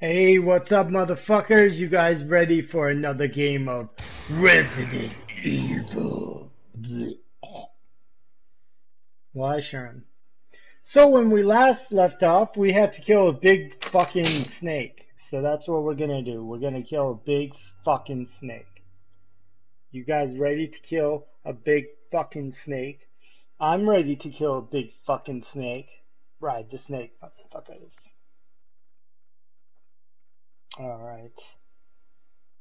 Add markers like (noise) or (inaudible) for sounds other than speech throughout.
Hey, what's up, motherfuckers? You guys ready for another game of Resident Evil? Why, Sharon? So when we last left off, we had to kill a big fucking snake. So that's what we're gonna do. We're gonna kill a big fucking snake. You guys ready to kill a big fucking snake? I'm ready to kill a big fucking snake. Ride the snake, motherfuckers. Alright.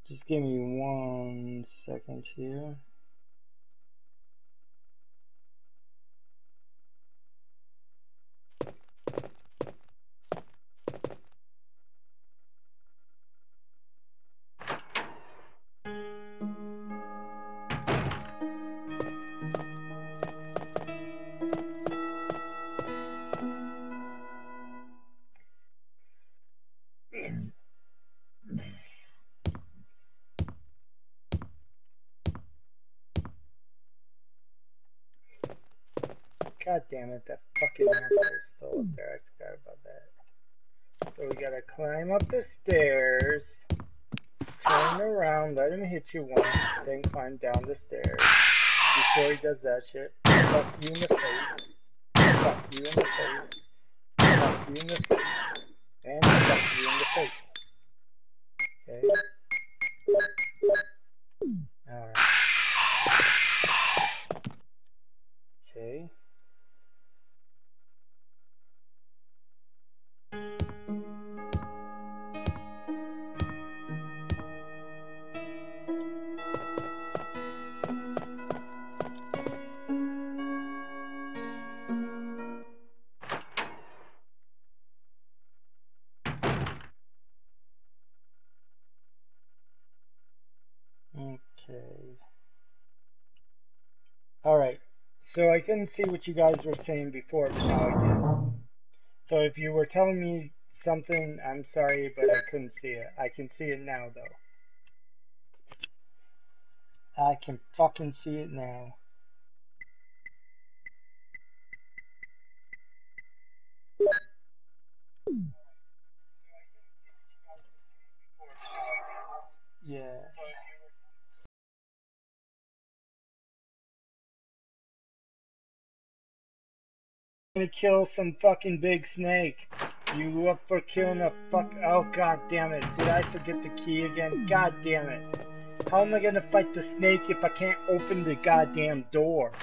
Just give me one second here. You once, then climb down the stairs. Before he does that shit, fuck you in the face, fuck you in the face, fuck you in the face, and fuck you in the face. Couldn't see what you guys were saying before, but now I. So if you were telling me something, I'm sorry, but I couldn't see it. I can see it now, though. I can fucking see it now. Yeah. Gonna kill some fucking big snake. You up for killing a fuck? Oh god damn it! Did I forget the key again? God damn it! How am I gonna fight the snake if I can't open the goddamn door?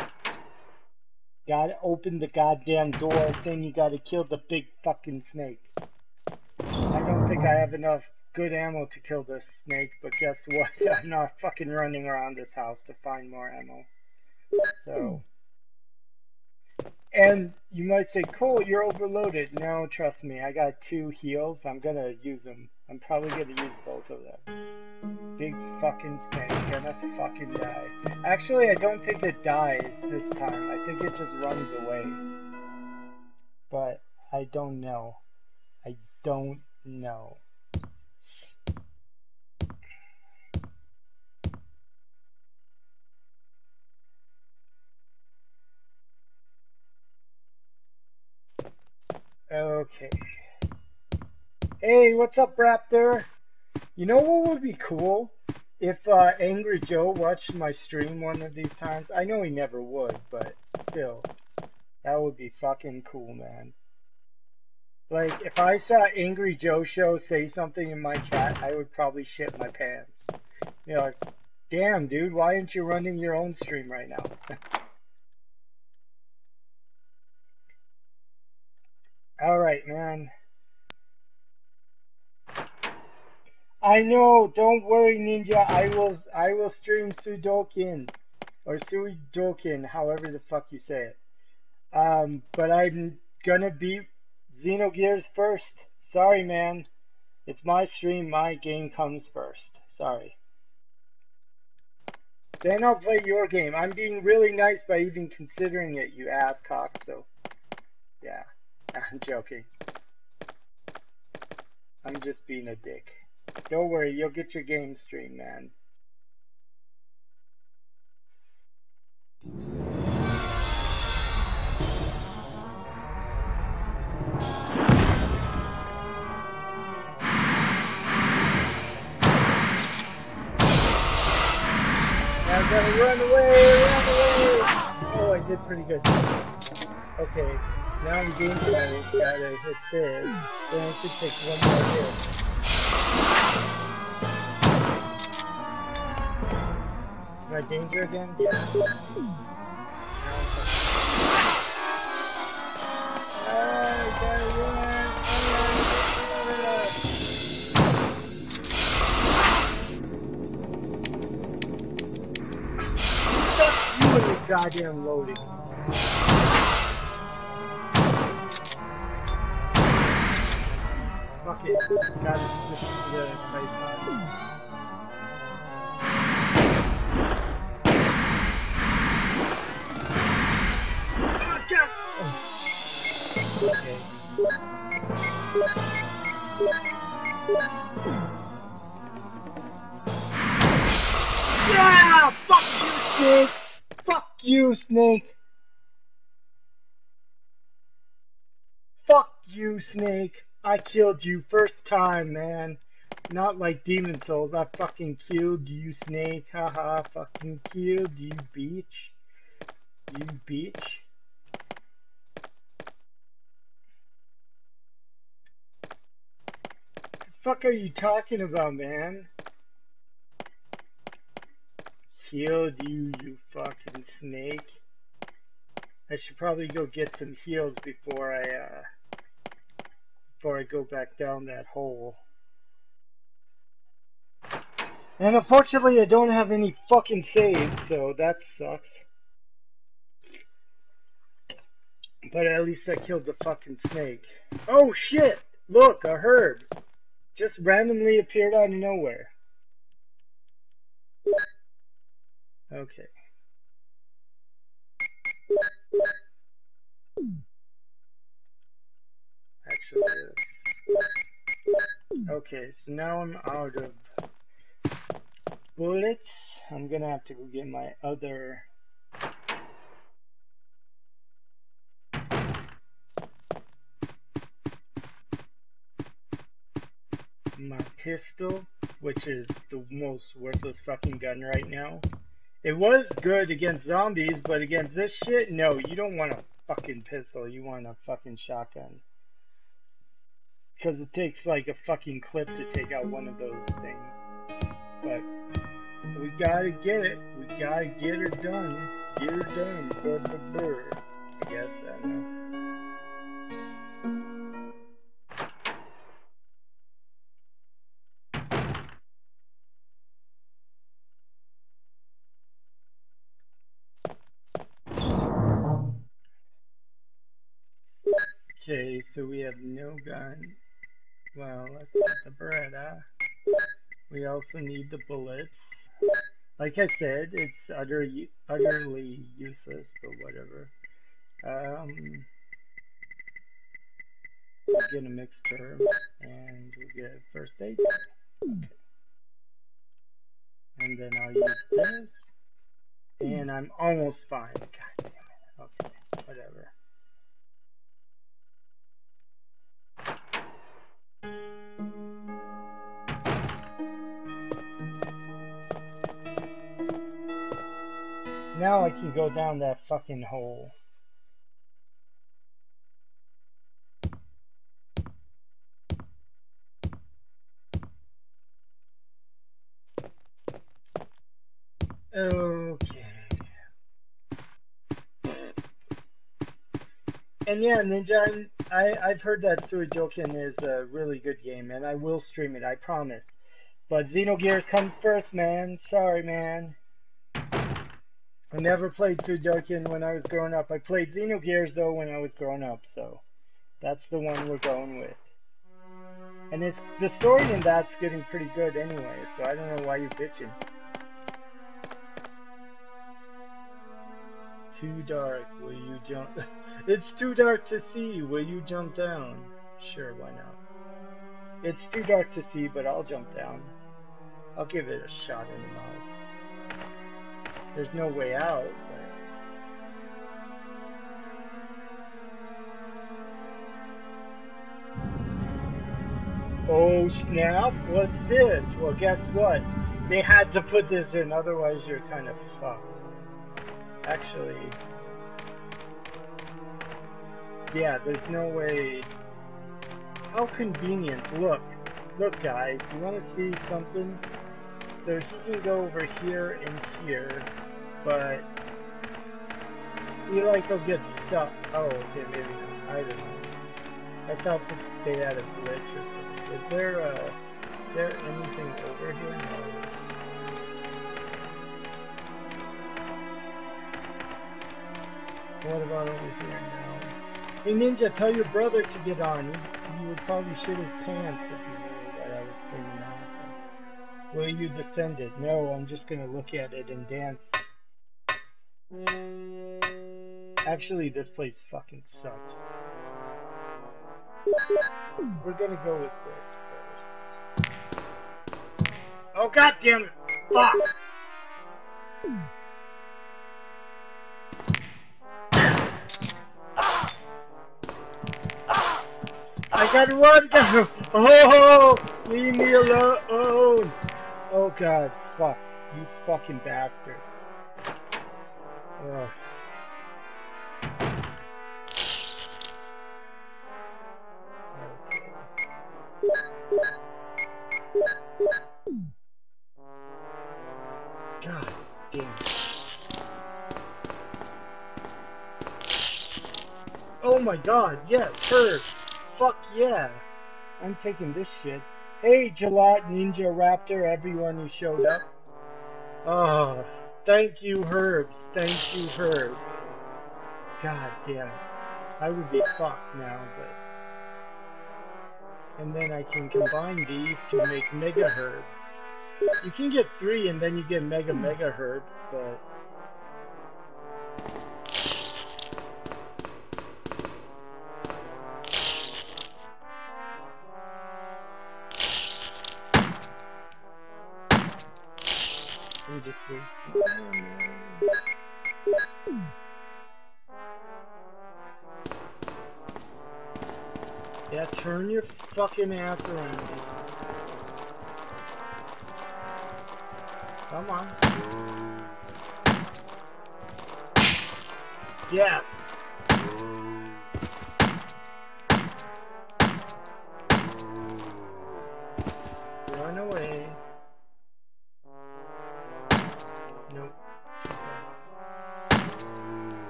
Gotta open the goddamn door, then you gotta kill the big fucking snake. I don't think I have enough good ammo to kill this snake, but guess what? (laughs) I'm not fucking running around this house to find more ammo. So. And you might say, cool, you're overloaded. No, trust me, I got two heals. I'm gonna use them. I'm probably gonna use both of them. Big fucking snake, gonna fucking die. Actually, I don't think it dies this time. I think it just runs away. But I don't know. I don't know. Okay. Hey, what's up, Raptor? You know what would be cool? If uh, Angry Joe watched my stream one of these times. I know he never would, but still. That would be fucking cool, man. Like, if I saw Angry Joe Show say something in my chat, I would probably shit my pants. You know, like, damn, dude, why aren't you running your own stream right now? (laughs) Alright, man. I know, don't worry, Ninja. I will I will stream Sudokin. Or Sudokin, however the fuck you say it. Um, but I'm gonna beat Xenogears first. Sorry, man. It's my stream, my game comes first. Sorry. Then I'll play your game. I'm being really nice by even considering it, you asscock, so... Yeah. I'm joking. I'm just being a dick. Don't worry, you'll get your game stream, man. Now gotta run away, run away! Oh, I did pretty good. Okay now I'm game mode. Gotta hit this. Then I should take one more hit. Am I danger again? Yeah. Ah, gotta run! goddamn loading. Fuck Yeah! Fuck you, Steve! you, Snake! Fuck you, Snake! I killed you first time, man. Not like Demon's Souls, I fucking killed you, Snake. Haha, fucking killed you, bitch. You bitch. The fuck are you talking about, man? healed you, you fucking snake. I should probably go get some heals before I, uh, before I go back down that hole. And unfortunately, I don't have any fucking saves, so that sucks. But at least I killed the fucking snake. Oh shit! Look, a herb! Just randomly appeared out of nowhere. Okay. Okay, so now I'm out of bullets. I'm gonna have to go get my other my pistol, which is the most worthless fucking gun right now. It was good against zombies, but against this shit, no, you don't want a fucking pistol. You want a fucking shotgun. Because it takes like a fucking clip to take out one of those things. But we gotta get it. We gotta get her done. Get her done. Burr, burr, burr. I guess, I don't know. Okay, so we have no gun. Well, let's get the Beretta. We also need the bullets. Like I said, it's utter, utterly useless, but whatever. Um, we'll get a herb, and we'll get first aid. Okay. And then I'll use this, and I'm almost fine. God damn it. Okay, whatever. Now I can go down that fucking hole. Okay. And yeah, Ninja, I, I've heard that Suikoden is a really good game, and I will stream it, I promise. But Xenogears comes first, man. Sorry, man. I never played Suikoden when I was growing up. I played Xenogears, though, when I was growing up, so that's the one we're going with. And it's the story in that's getting pretty good anyway, so I don't know why you're bitching. Too dark, will you jump? (laughs) it's too dark to see, will you jump down? Sure, why not? It's too dark to see, but I'll jump down. I'll give it a shot in the mouth. There's no way out, Oh snap, what's this? Well guess what? They had to put this in, otherwise you're kind of fucked. Actually, yeah, there's no way. How convenient. Look, look guys, you want to see something? So he can go over here and here, but you like will get stuck. Oh, okay, maybe. I don't know. I thought that they had a glitch or something. Is there uh, is there anything over here? No. What about over here now? Hey Ninja, tell your brother to get on. He, he would probably shit his pants if he knew that I was streaming now. So. Will you descend it? No, I'm just gonna look at it and dance. Actually, this place fucking sucks. We're gonna go with this first. Oh god damn it! Fuck! I gotta run! Oh, leave me alone! Oh god, fuck. You fucking bastards. God. Oh my god, yes, her. Fuck yeah. I'm taking this shit. Hey, Jalot, Ninja Raptor, everyone who showed up. Oh, thank you, Herbs. Thank you, Herbs. God damn. I would be fucked now, but... And then I can combine these to make Mega Herb. You can get three and then you get Mega Mega Herb, but... Yeah, turn your fucking ass around. Come on. Yes.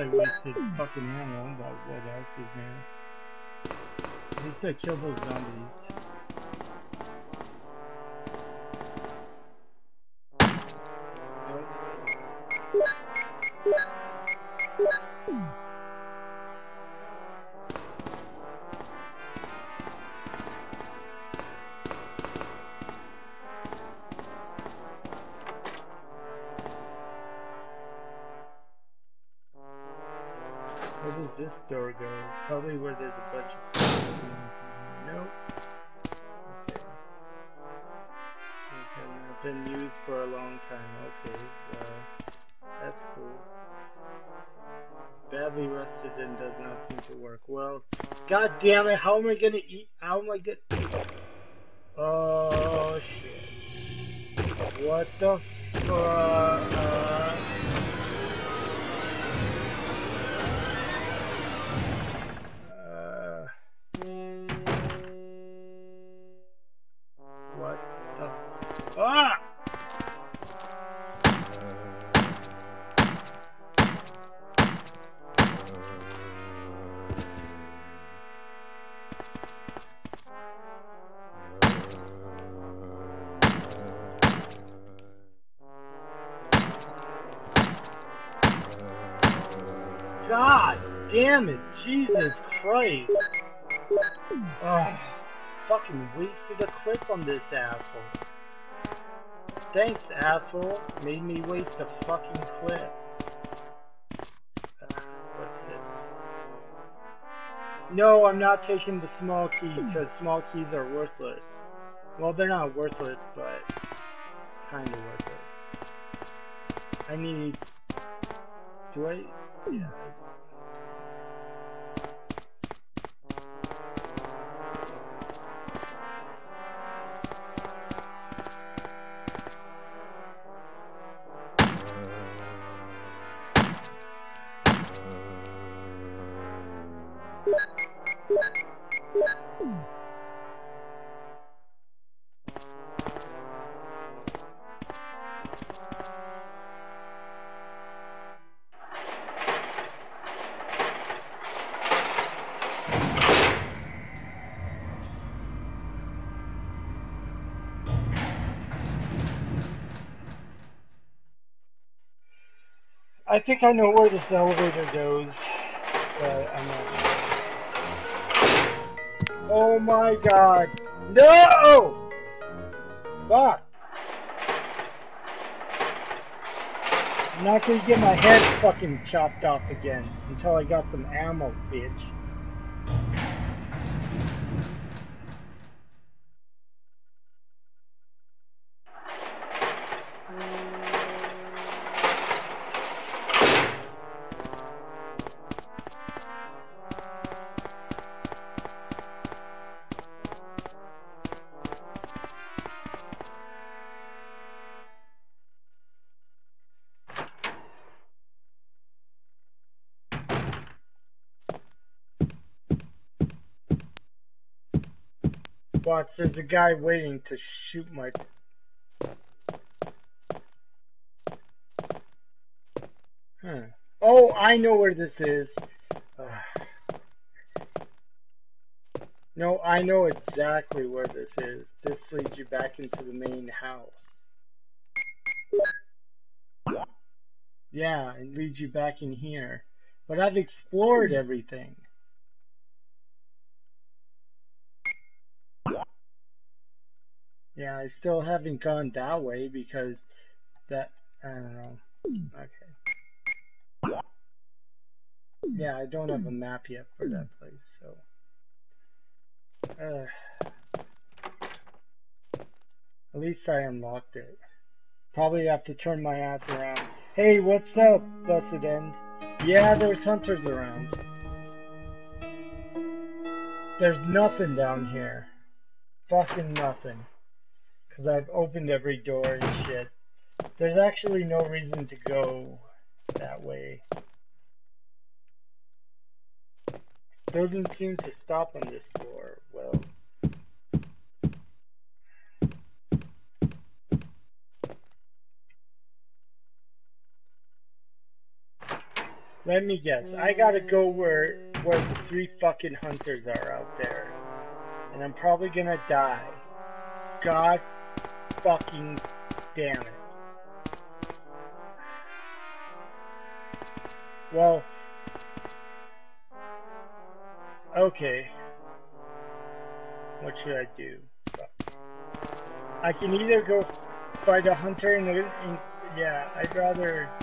I wasted fucking ammo, but what else is there? At least I killed those zombies. Am I gonna eat? Oh, fucking wasted a clip on this asshole. Thanks, asshole. Made me waste a fucking clip. Uh, what's this? No, I'm not taking the small key, because small keys are worthless. Well, they're not worthless, but kinda worthless. I need... Do I... Yeah, I think I know where this elevator goes, but I'm not sure. Oh my god. No! Fuck. I'm not gonna get my head fucking chopped off again until I got some ammo, bitch. There's a guy waiting to shoot my... Huh. Oh, I know where this is. (sighs) No, I know exactly where this is. This leads you back into the main house. Yeah, it leads you back in here. But I've explored everything. Yeah, I still haven't gone that way because that, I don't know. Okay. Yeah, I don't have a map yet for that place, so. Uh, at least I unlocked it. Probably have to turn my ass around. Hey, what's up, Blessed End? Yeah, there's hunters around. There's nothing down here. Fucking nothing. Because I've opened every door and shit. There's actually no reason to go that way. Doesn't seem to stop on this floor. Well. Let me guess. I gotta go where where the three fucking hunters are out there. And I'm probably gonna die. God fucking damn it. Well, okay. What should I do? I can either go fight a hunter in the, in, yeah, I'd rather,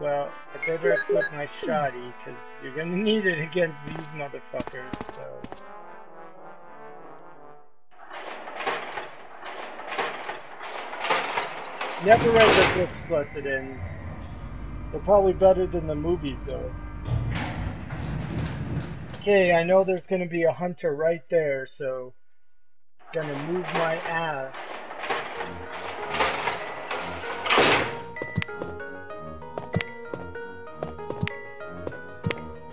well, I better equip my shoddy, because you're gonna need it against these motherfuckers, so. Never read the books, Blessed End. They're probably better than the movies, though. Okay, I know there's gonna be a hunter right there, so... Gonna move my ass.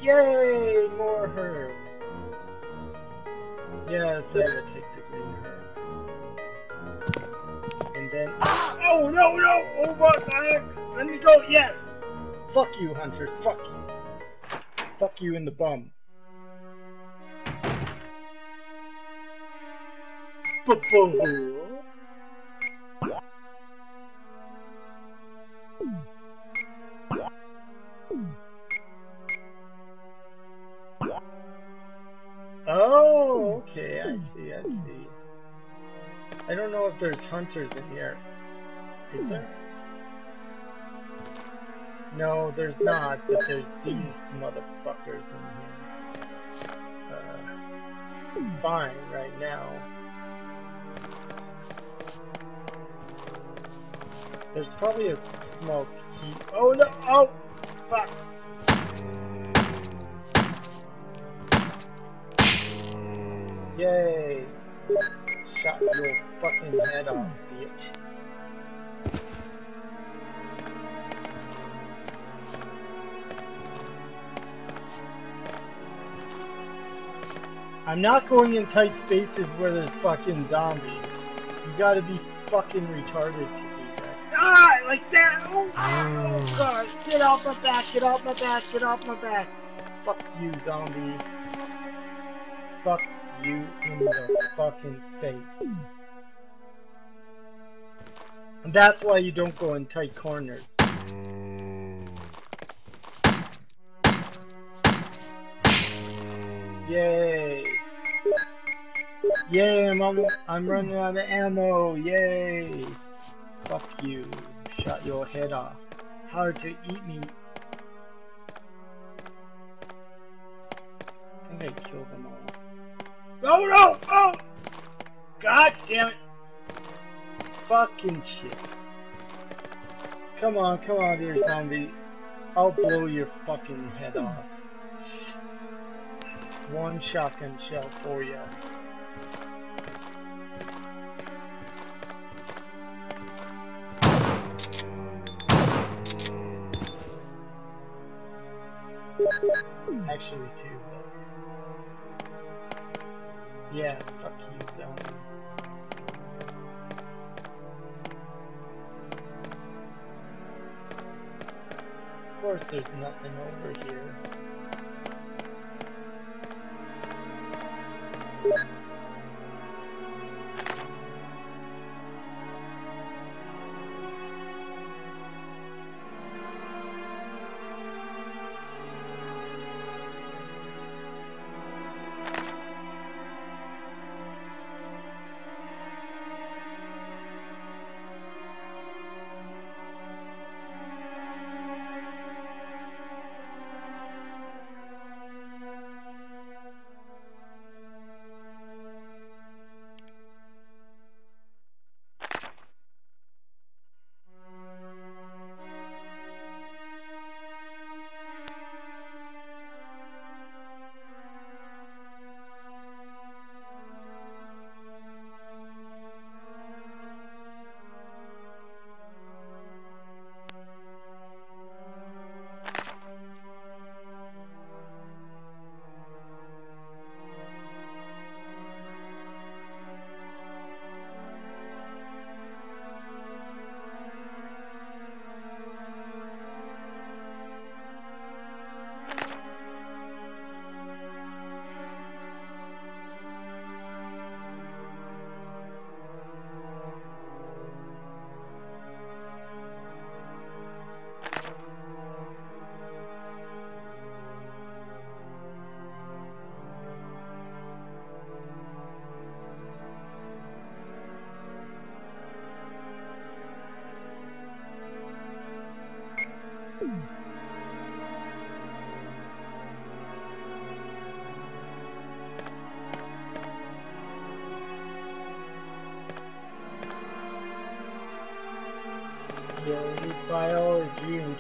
Yay! More herb. Yes, I gotta take the green herb. And then... Oh, no, no! Oh, what? I, let me go, yes! Fuck you, hunters, fuck you. Fuck you in the bum. Oh, okay, I see, I see. I don't know if there's hunters in here. Is there? No, there's not, but there's these motherfuckers in here. Uh, fine, right now. There's probably a smoke key. Oh no! Oh! Fuck! Yay! Shot your fucking head off, I'm not going in tight spaces where there's fucking zombies. You gotta be fucking retarded to Ah, like that. Oh, oh god. Get off my back. Get off my back. Get off my back. Fuck you, zombie. Fuck you in the fucking face. And that's why you don't go in tight corners. Yay! Yay, I'm, I'm, running out of ammo, yay! Fuck you, shot your head off. Hard to eat me. I think I killed them all. Oh no! Oh! God damn it! Fucking shit. Come on, come on, dear zombie. I'll blow your fucking head off. One shotgun shell for you. Actually two, but... Yeah, fuck you, zombie. Of course there's nothing over here.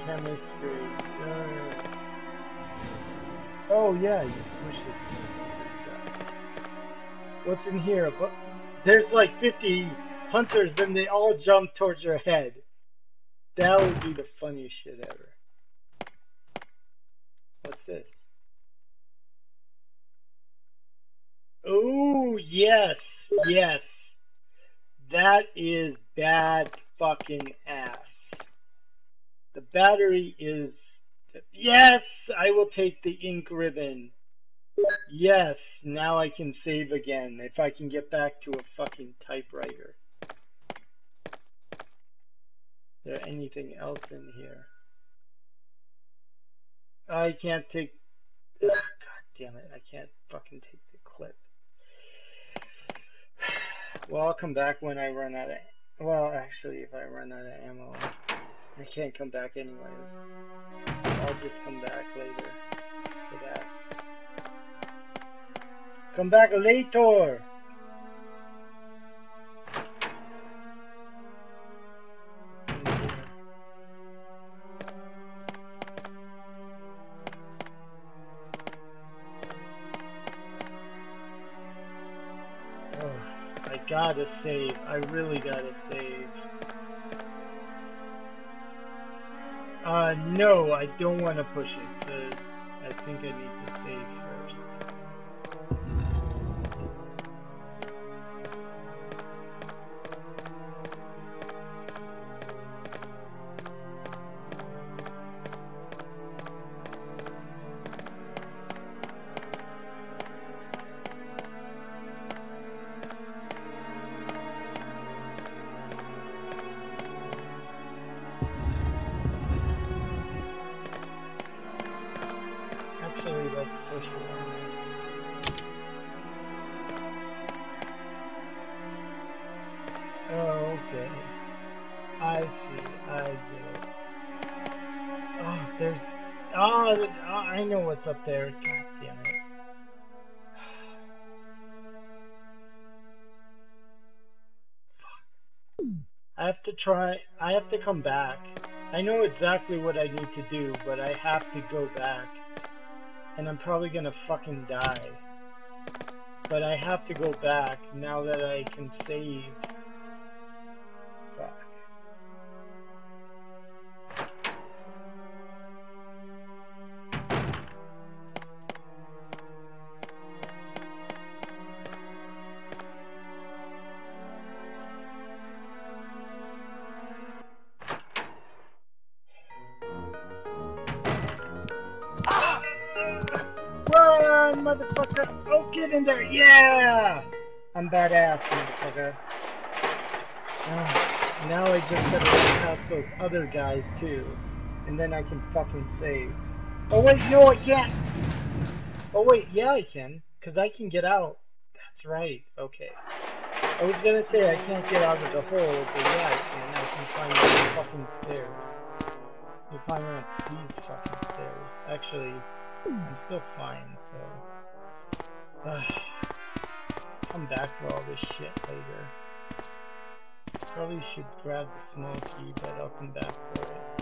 Chemistry. Uh, oh yeah, you push it. What's in here? But there's like 50 hunters and they all jump towards your head. That would be the funniest shit ever. What's this? Oh, yes, yes. That is bad fucking ass. The battery is... Yes, I will take the ink ribbon. Yes, now I can save again if I can get back to a fucking typewriter. Is there anything else in here? I can't take... God damn it, I can't fucking take the clip. (sighs) Well, I'll come back when I run out of... Well, actually, if I run out of ammo, I can't come back anyways. I'll just come back later Come back later! Oh, I gotta save. I really gotta save. Uh, no, I don't want to push it, because I think I need to save Up there. God damn it. I have to try. I have to come back. I know exactly what I need to do, but I have to go back. And I'm probably gonna fucking die. But I have to go back now that I can save. Motherfucker! Oh, get in there! Yeah! I'm badass, motherfucker. Ah, now I just gotta past those other guys, too. And then I can fucking save. Oh, wait, no, I can't! Oh, wait, yeah, I can. Because I can get out. That's right, okay. I was gonna say I can't get out of the hole, but yeah, I can. I can climb up the fucking stairs. You climb up these fucking stairs. Actually, I'm still fine, so... Ugh. Come back for all this shit later. Probably should grab the small key, but I'll come back for it.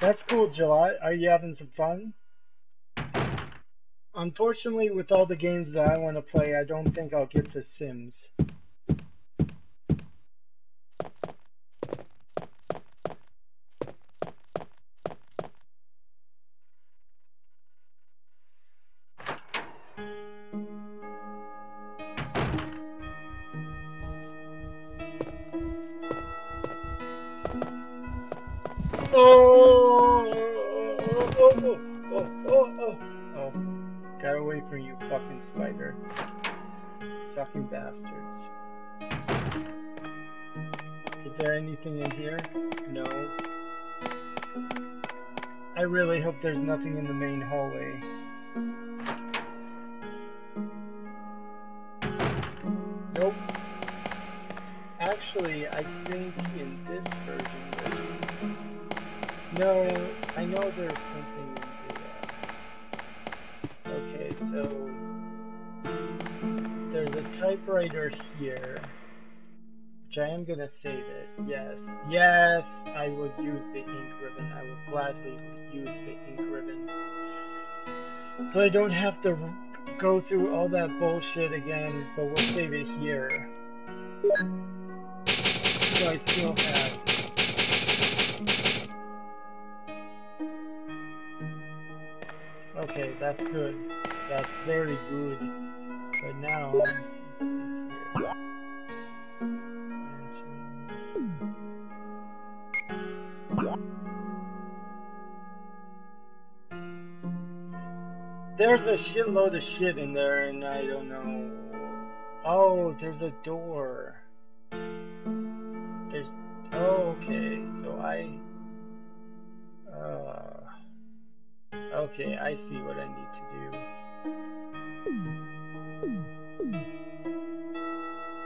That's cool, July. Are you having some fun? Unfortunately, with all the games that I want to play, I don't think I'll get to Sims. So I don't have to go through all that bullshit again, but we'll save it here. So I still have Okay, that's good. That's very good. But now, There's a shitload of shit in there, and I don't know. Oh, there's a door. There's. Oh, okay. So I. Uh. Okay, I see what I need to do.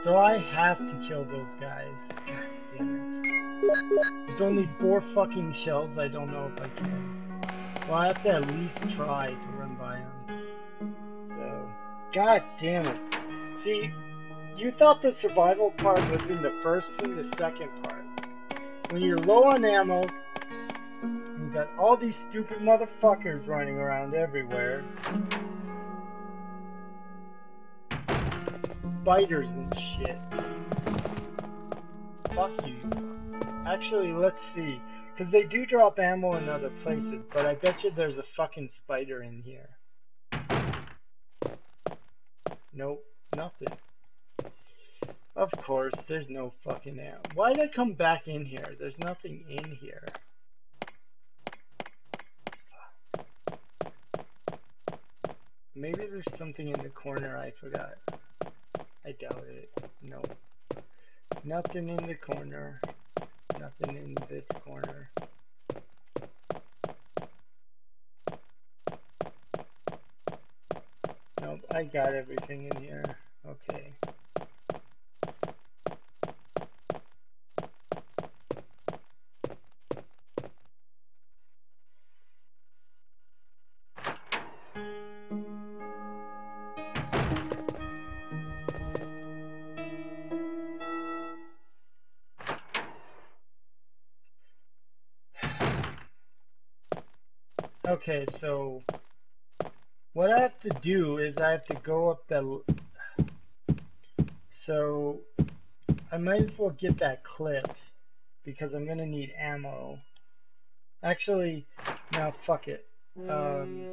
So I have to kill those guys. God damn it. With only four fucking shells, I don't know if I can. Well, I have to at least try to god damn it. See, you thought the survival part was in the first and the second part. When you're low on ammo, you got all these stupid motherfuckers running around everywhere. Spiders and shit. Fuck you. Actually, let's see. Because they do drop ammo in other places, but I bet you there's a fucking spider in here. Nope, nothing. Of course, there's no fucking ammo. Why did I come back in here? There's nothing in here. Maybe there's something in the corner I forgot. I doubt it. No. Nothing in the corner. Nothing in this corner. Nope, I got everything in here. Okay. Okay, so what I have to do is I have to go up the so I might as well get that clip because I'm gonna need ammo. Actually, now fuck it. Um,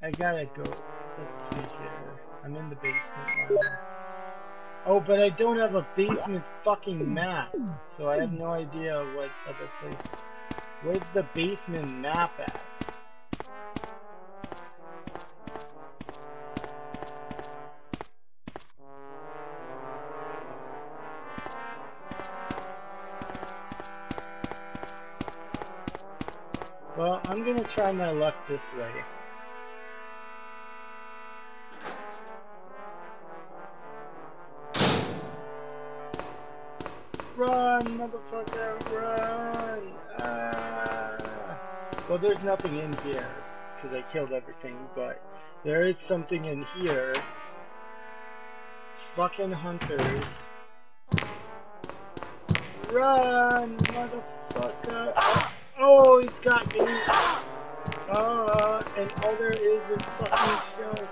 I gotta go. Let's see here. I'm in the basement now. Oh, but I don't have a basement fucking map, so I have no idea what other place. Where's the basement map at? Try my luck this way. Run, motherfucker, run! Ah. Well, there's nothing in here, because I killed everything, but there is something in here. Fucking hunters. Run, motherfucker! Oh, he's got me! Uh, and all there is is fucking shells.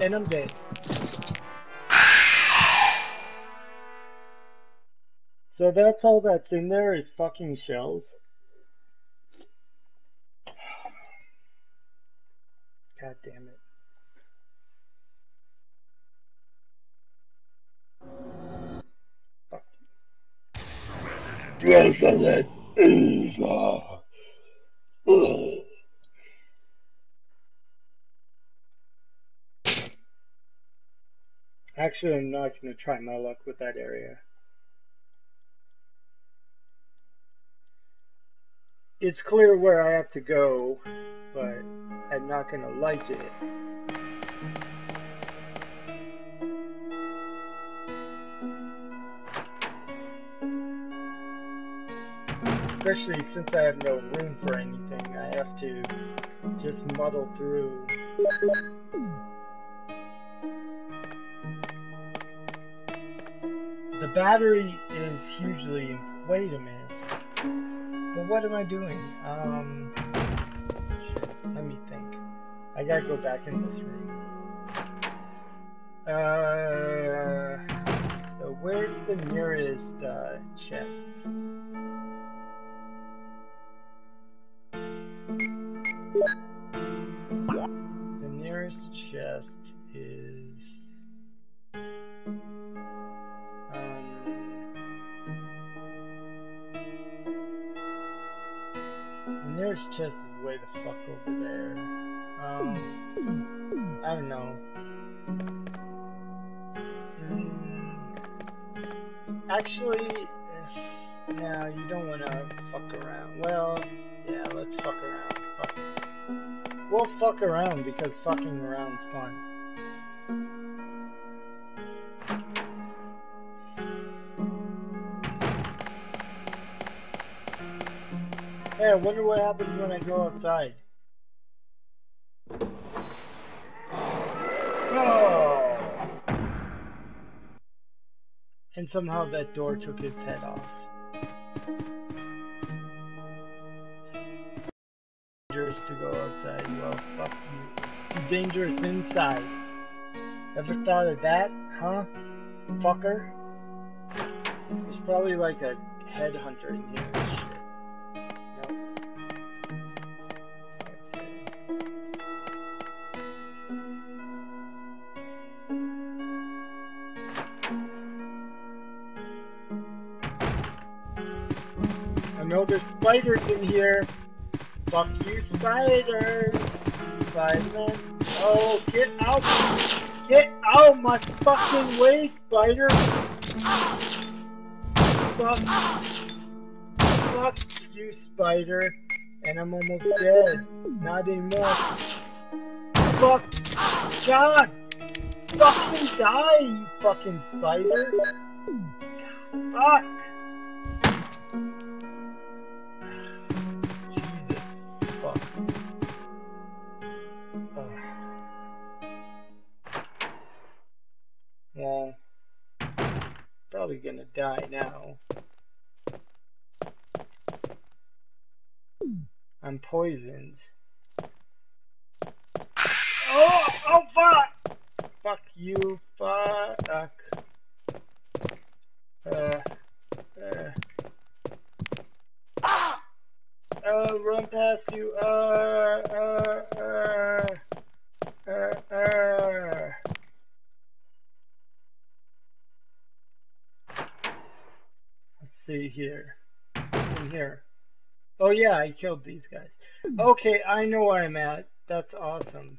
And I'm dead. So that's all that's in there is fucking shells. God damn it. Fuck. Resident Evil. Actually, I'm not going to try my luck with that area. It's clear where I have to go, but I'm not going to like it. Especially since I have no room for anything, I have to just muddle through. The battery is hugely... Wait a minute. But what am I doing? Um, let me think. I gotta go back in this room. Uh, so where's the nearest uh, chest? The nearest chest is. Um, the nearest chest is way the fuck over there. Um, I don't know. Mm, actually, if, no, you don't want to fuck around. Well, yeah, let's fuck around. We'll fuck around because fucking around's fun. Hey, I wonder what happens when I go outside. Oh! And somehow that door took his head off. Dangerous inside. Ever thought of that, huh? Fucker? There's probably like a headhunter in here. Know there's spiders in here. Fuck you, spiders. Spider-Man. Oh, get out. Get out my fucking way, spider! Fuck. Fuck you, spider. And I'm almost dead. Not anymore. Fuck. God! Fucking die, you fucking spider! Fuck! Probably gonna die now. I'm poisoned. Oh, oh fuck! Fuck you, fuck. Uh, uh. Uh, run past you, uh, uh, uh, uh. Let's see here. What's in here? Oh yeah, I killed these guys. Okay, I know where I'm at. That's awesome.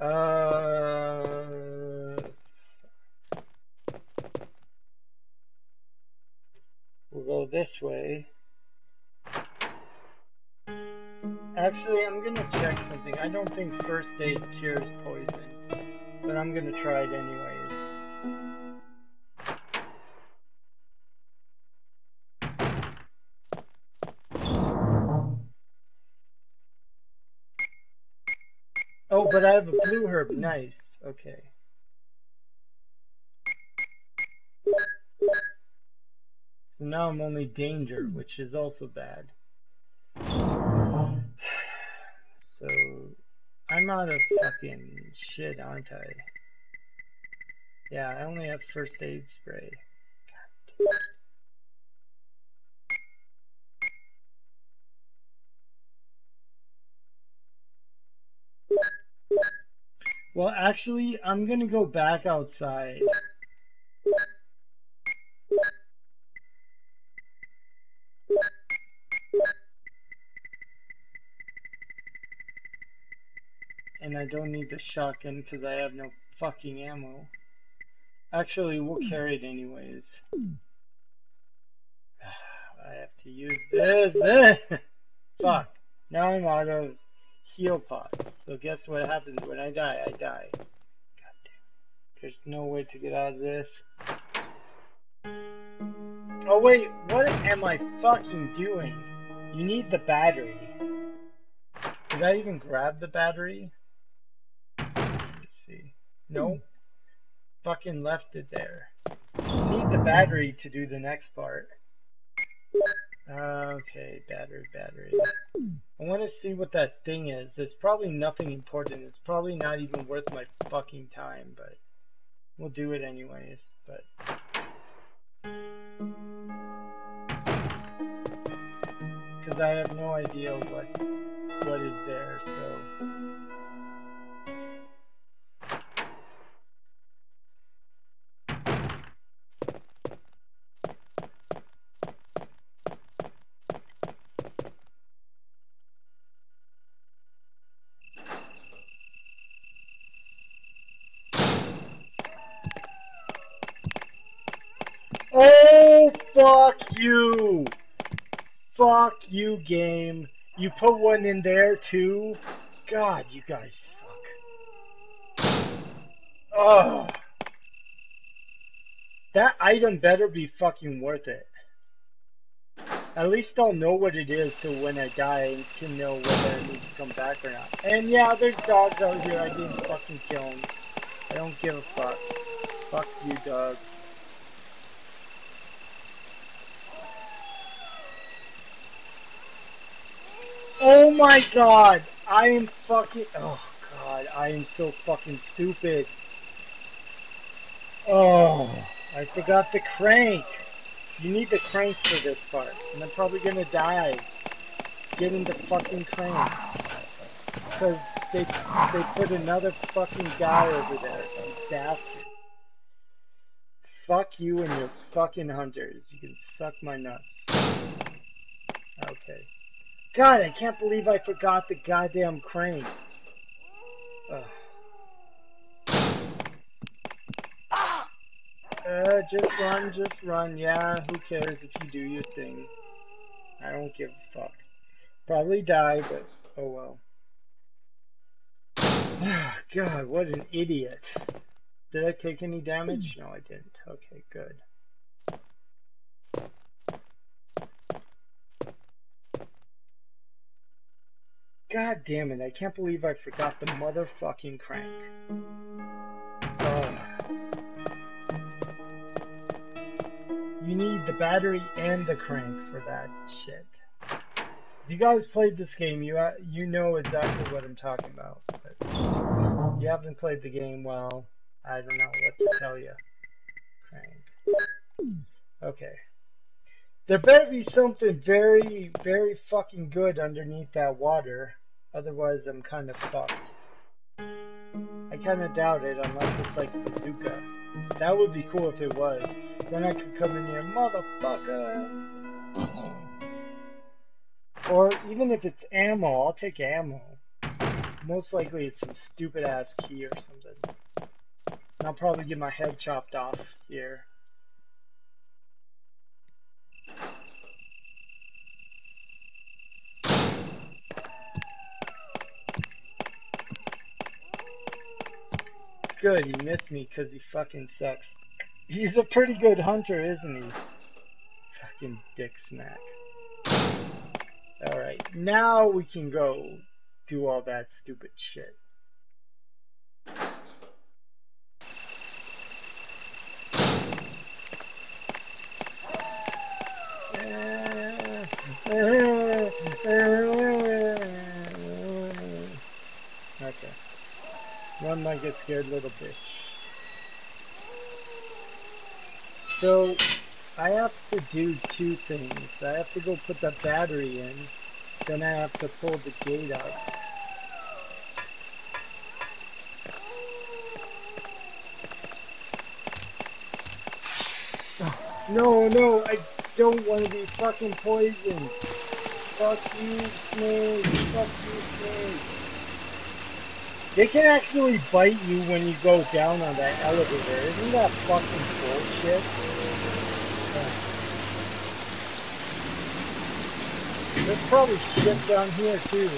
Uh, we'll go this way. Actually, I'm gonna check something. I don't think first aid cures poison, but I'm gonna try it anyways. Herb. Nice. Okay. So now I'm only danger, which is also bad. (sighs) So I'm out of fucking shit, aren't I? Yeah, I only have first aid spray. Well, actually, I'm gonna go back outside. And I don't need the shotgun because I have no fucking ammo. Actually, we'll carry it anyways. (sighs) I have to use this. (laughs) Fuck. Now I'm out of heal pods. So guess what happens when I die? I die. God damn. There's no way to get out of this. Oh wait, what am I fucking doing? You need the battery. Did I even grab the battery? Let's see. No. Hmm. Fucking left it there. You need the battery to do the next part. Okay, battery, battery. I want to see what that thing is. It's probably nothing important. It's probably not even worth my fucking time, but we'll do it anyways. But because I have no idea what what is there, so. Oh, fuck you! Fuck you, game. You put one in there, too? God, you guys suck. Oh. That item better be fucking worth it. At least I'll know what it is so when I die I can know whether I need to come back or not. And yeah, there's dogs out here. I didn't fucking kill them. I don't give a fuck. Fuck you, dogs. Oh my god! I am fucking. Oh god, I am so fucking stupid. Oh, I forgot the crank. You need the crank for this part. And I'm probably gonna die getting the fucking crank. Because they, they put another fucking guy over there. Bastards. Fuck you and your fucking hunters. You can suck my nuts. Okay. God, I can't believe I forgot the goddamn crane. Ugh. Uh, just run, just run. Yeah, who cares if you do your thing? I don't give a fuck. Probably die, but oh well. Oh, God, what an idiot. Did I take any damage? No, I didn't. Okay, good. God damn it, I can't believe I forgot the motherfucking crank. Ugh. You need the battery and the crank for that shit. If you guys played this game, you uh, you know exactly what I'm talking about. But you haven't played the game well, I don't know what to tell you. Crank. Okay. There better be something very, very fucking good underneath that water. Otherwise, I'm kind of fucked. I kind of doubt it unless it's like bazooka. That would be cool if it was. Then I could come in here, motherfucker! Or even if it's ammo, I'll take ammo. Most likely it's some stupid ass key or something. And I'll probably get my head chopped off here. Good, he missed me because he fucking sucks. He's a pretty good hunter, isn't he? Fucking dick smack. Alright, now we can go do all that stupid shit. Okay. (laughs) One might get scared little bitch. So, I have to do two things. I have to go put the battery in, then I have to pull the gate up. No, no, I don't want to be fucking poisoned. Fuck you, snake. Fuck you, snake. They can actually bite you when you go down on that elevator. Isn't that fucking bullshit? There's probably shit down here too.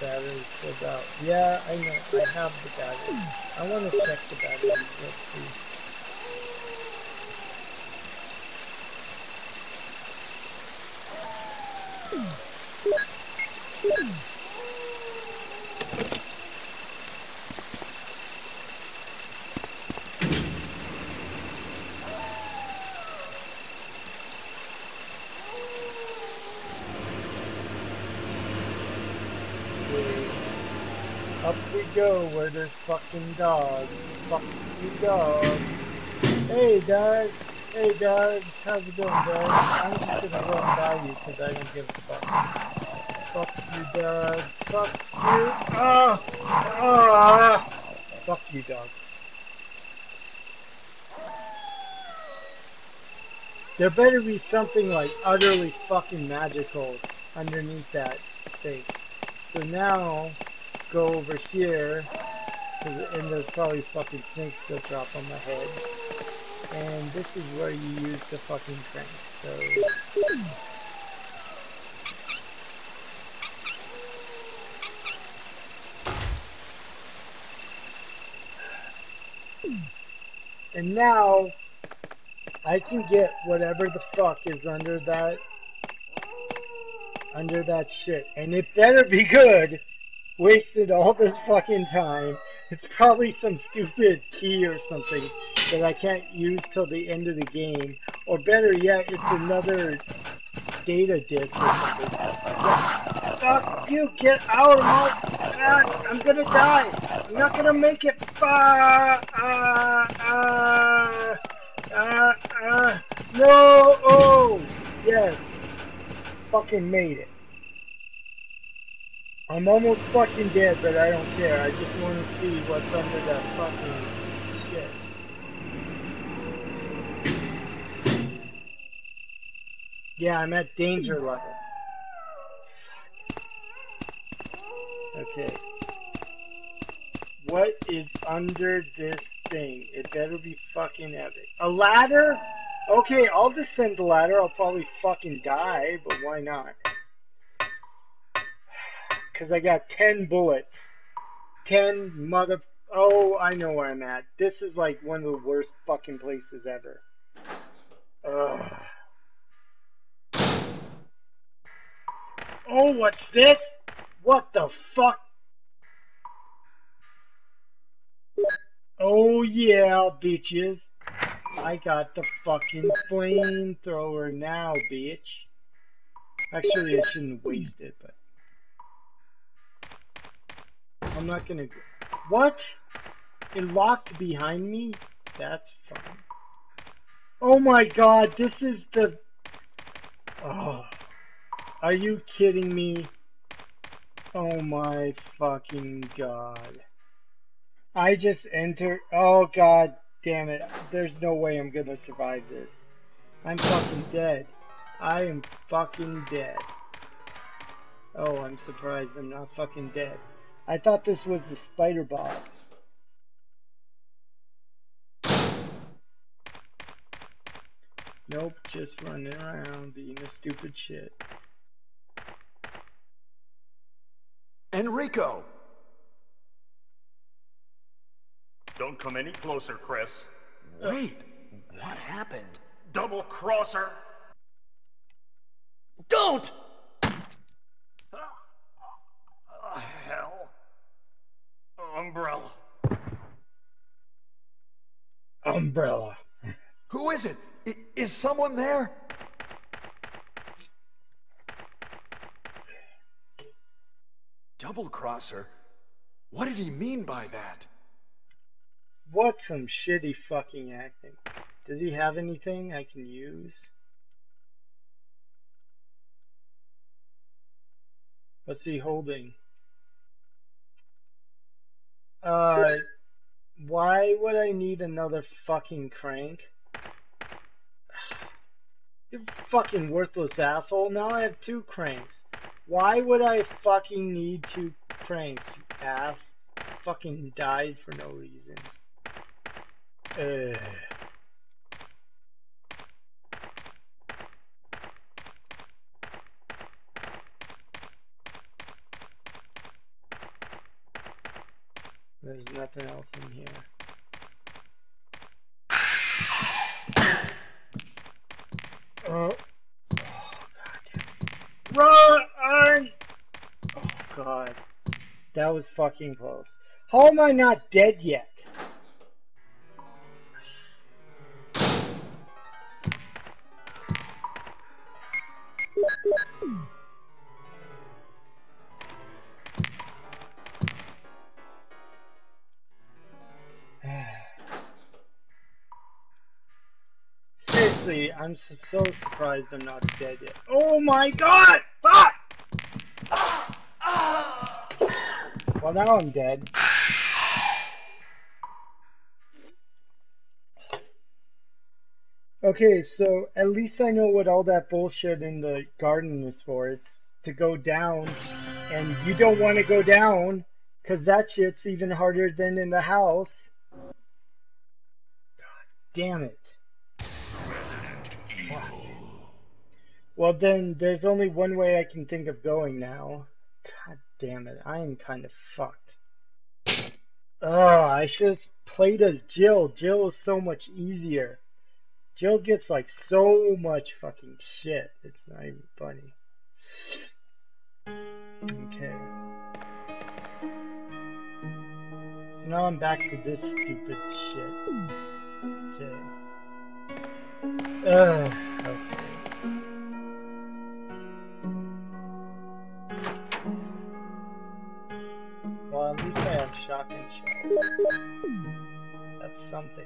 Battery's filled out. Yeah, I know. I have the battery. I want to check the battery. Let's see. Up go where there's fucking dogs. Fucking dogs. Hey dogs. Hey dogs. How's it going dogs? I'm just gonna run by you because I don't give a fuck. Fuck you dogs. Fuck you. Ah! Ah! Fuck you dogs. There better be something like utterly fucking magical underneath that thing. So now, go over here, and there's probably fucking snakes that drop on my head. And this is where you use the fucking crank. So. And now, I can get whatever the fuck is under that, under that shit. And it better be good! Wasted all this fucking time. It's probably some stupid key or something that I can't use till the end of the game. Or better yet, it's another data disk or something. Fuck you, get out of my... Ah, I'm gonna die. I'm not gonna make it. Ah, ah, ah, ah, ah. No! Oh! Yes. Fucking made it. I'm almost fucking dead, but I don't care. I just want to see what's under that fucking shit. Yeah, I'm at danger level. Okay. What is under this thing? It better be fucking epic. A ladder? Okay, I'll descend the ladder. I'll probably fucking die, but why not? Because I got 10 bullets. 10 mother... Oh, I know where I'm at. This is like one of the worst fucking places ever. Ugh. Oh, what's this? What the fuck? Oh yeah, bitches. I got the fucking flamethrower now, bitch. Actually, I shouldn't waste it, but... I'm not gonna... What? It locked behind me? That's fine. Oh my god, this is the... Oh. Are you kidding me? Oh my fucking god. I just entered... Oh god damn it. There's no way I'm gonna survive this. I'm fucking dead. I am fucking dead. Oh, I'm surprised I'm not fucking dead. I thought this was the spider boss. Nope, just running around being a stupid shit. Enrico! Don't come any closer, Chris. Wait, what happened? Double crosser! Don't! Uh, hell. Umbrella. Umbrella. Who is it? I is someone there? Double crosser? What did he mean by that? What some shitty fucking acting. Does he have anything I can use? What's he holding? Uh, why would I need another fucking crank? (sighs) You fucking worthless asshole. Now I have two cranks. Why would I fucking need two cranks, you ass? Fucking died for no reason. Ugh. There's nothing else in here. Oh. oh god. Run! Oh god. That was fucking close. How am I not dead yet? I'm so, so surprised I'm not dead yet. Oh my god! Fuck! Well, now I'm dead. Okay, so at least I know what all that bullshit in the garden is for. It's to go down, and you don't want to go down, because that shit's even harder than in the house. God damn it. Well, then there's only one way I can think of going now. God damn it, I am kind of fucked. Oh, I should have played as Jill. Jill is so much easier. Jill gets like so much fucking shit. It's not even funny. Okay. So now I'm back to this stupid shit. Okay. Ugh, Well, at least I have shotgun shells. That's something.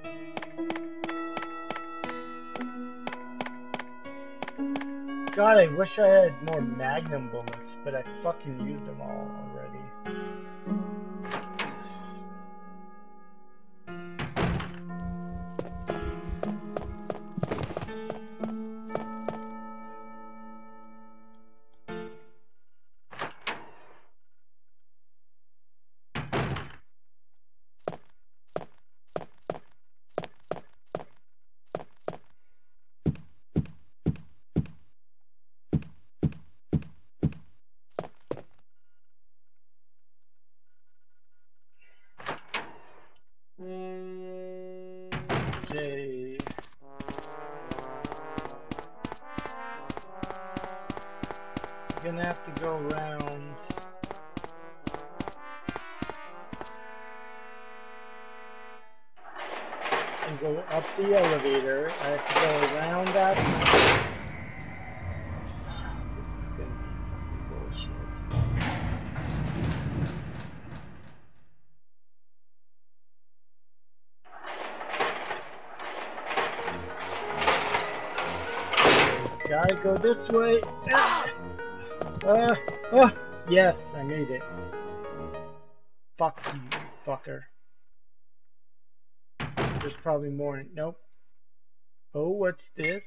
God, I wish I had more magnum bullets, but I fucking used them all already. Okay. Gonna have to go around. And go up the elevator. I have to go around that. This way. Ah. Uh, uh, yes, I made it. Fuck you, fucker. There's probably more. Nope. Oh, what's this?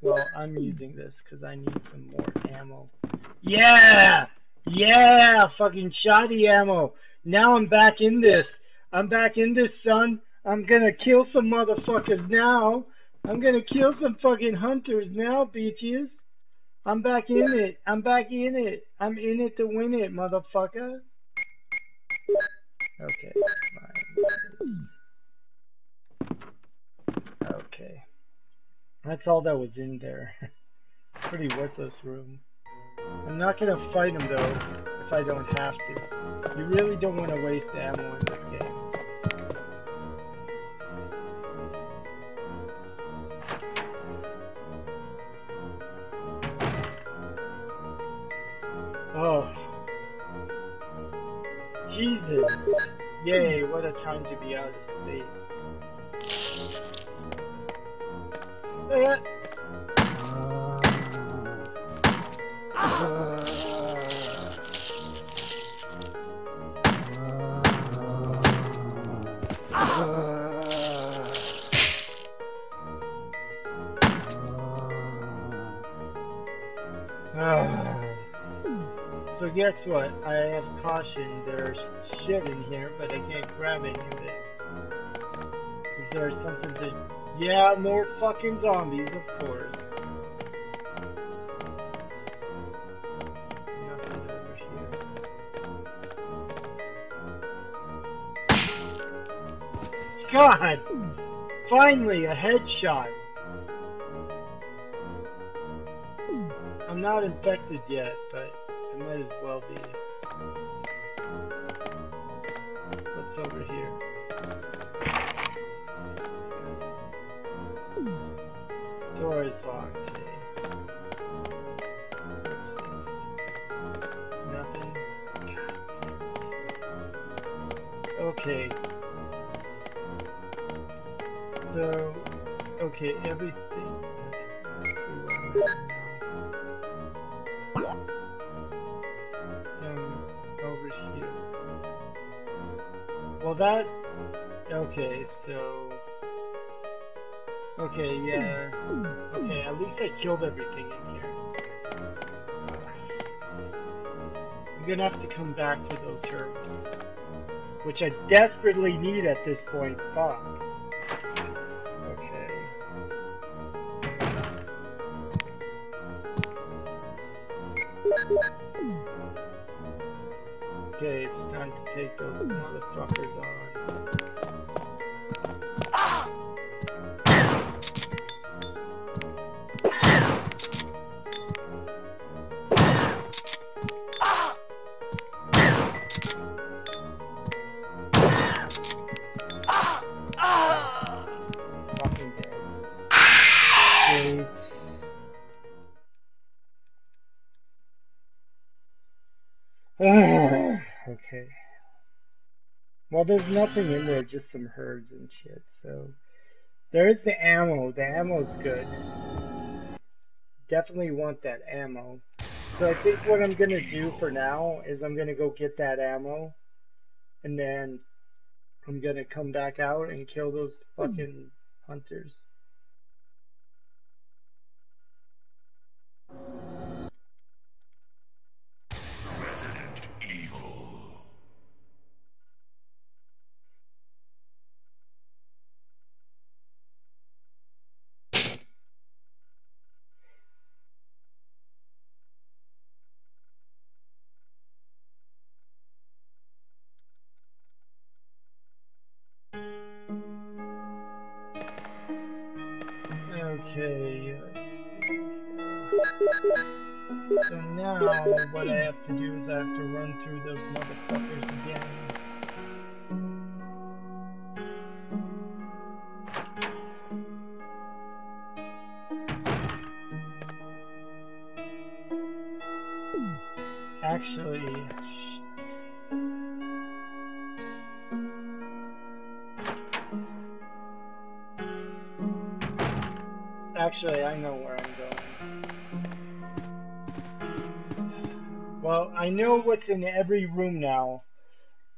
Well, I'm using this because I need some more ammo. Yeah! Yeah! Fucking shoddy ammo. Now I'm back in this. I'm back in this, son. I'm gonna kill some motherfuckers now. I'm gonna kill some fucking hunters now, bitches. I'm back in it. I'm back in it. I'm in it to win it, motherfucker. Okay, Okay. That's all that was in there. (laughs) Pretty worthless room. I'm not gonna fight him though, if I don't have to. You really don't want to waste ammo in this game. Oh. Jesus. Yay, what a time to be out of space. Eh. Ah. Guess what? I have caution. There's shit in here, but I can't grab any of it. Is there something to... Yeah, more fucking zombies, of course. God! Finally, a headshot! I'm not infected yet, but it might as well be. What's over here? Door is locked. Nothing. Okay. So, okay, everything. That. Okay, so. Okay, yeah. Okay, at least I killed everything in here. I'm gonna have to come back for those herbs. Which I desperately need at this point. Fuck. Take those motherfuckers on. Nothing in there, just some herds and shit, so. There is the ammo. The ammo's good. Definitely want that ammo. So I think what I'm gonna do for now is I'm gonna go get that ammo. And then I'm gonna come back out and kill those hmm. fucking hunters. So now what I have to do is I have to run through those motherfuckers again. What's in every room now,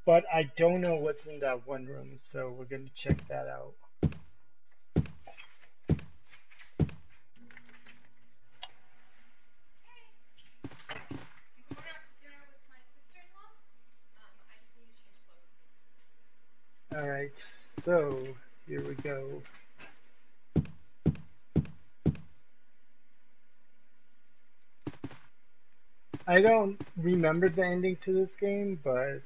but I don't know what's in that one room, so we're going to check that out. Alright, so here we go. I don't remember the ending to this game, but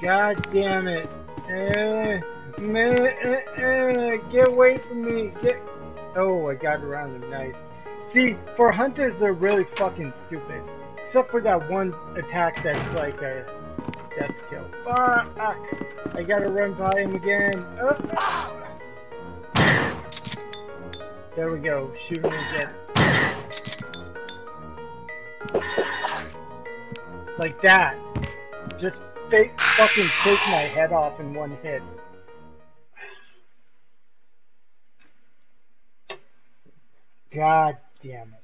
God damn it. Eh, eh, eh, get away from me. Get Oh, I got around him. nice. See, for hunters they're really fucking stupid. Except for that one attack that's like a death kill. Fuck! I gotta run by him again. Oh. There we go. Shoot him again. Like that. Just fake, fucking take my head off in one hit. God damn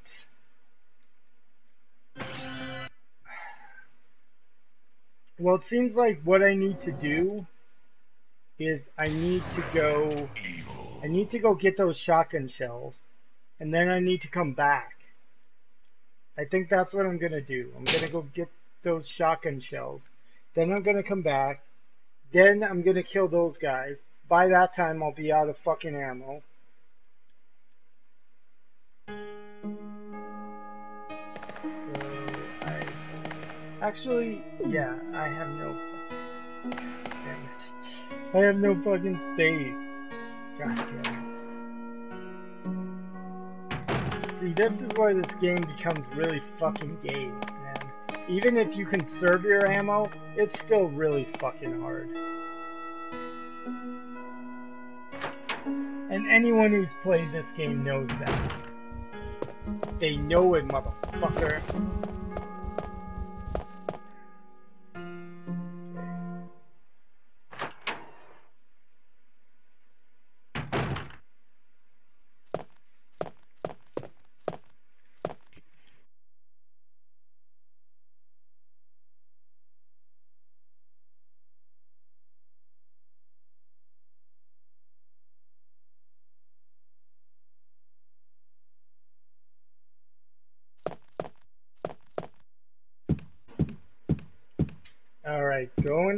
it. Well, it seems like what I need to do is I need to go I need to go get those shotgun shells and then I need to come back. I think that's what I'm gonna do. I'm gonna go get those shotgun shells. Then I'm gonna come back. Then I'm gonna kill those guys. By that time I'll be out of fucking ammo. So I actually yeah, I have no damn it. I have no fucking space. See, this is where this game becomes really fucking gay, man. Even if you conserve your ammo, it's still really fucking hard. And anyone who's played this game knows that. They know it, motherfucker.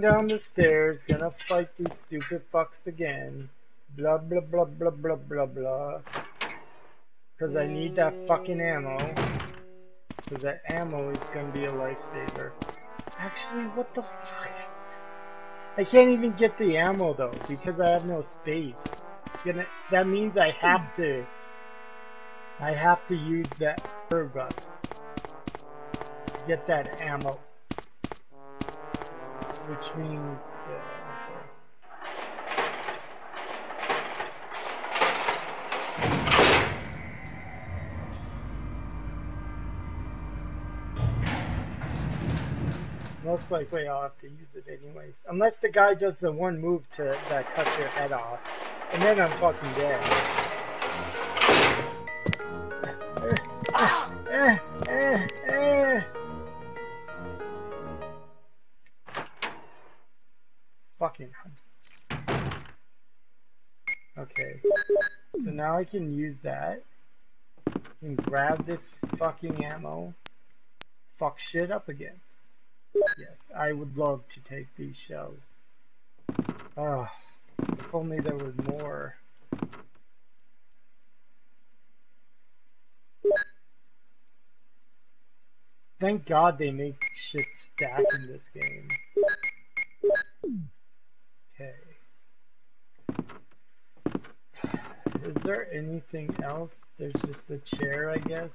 Down the stairs, gonna fight these stupid fucks again. Blah blah blah blah blah blah blah. Cause I need that fucking ammo. Cause that ammo is gonna be a lifesaver. Actually, what the fuck? I can't even get the ammo though, because I have no space. Gonna, that means I have to... I have to use that herb up. Get that ammo which means Most likely I'll have to use it anyways. Unless the guy does the one move to that cuts your head off. And then I'm fucking dead. (laughs) Ah, ah. Hunters. Okay, so now I can use that. I can grab this fucking ammo. Fuck shit up again. Yes, I would love to take these shells. Ah, if only there was more. Thank God they make shit stack in this game. Okay. Is there anything else? There's just a chair, I guess.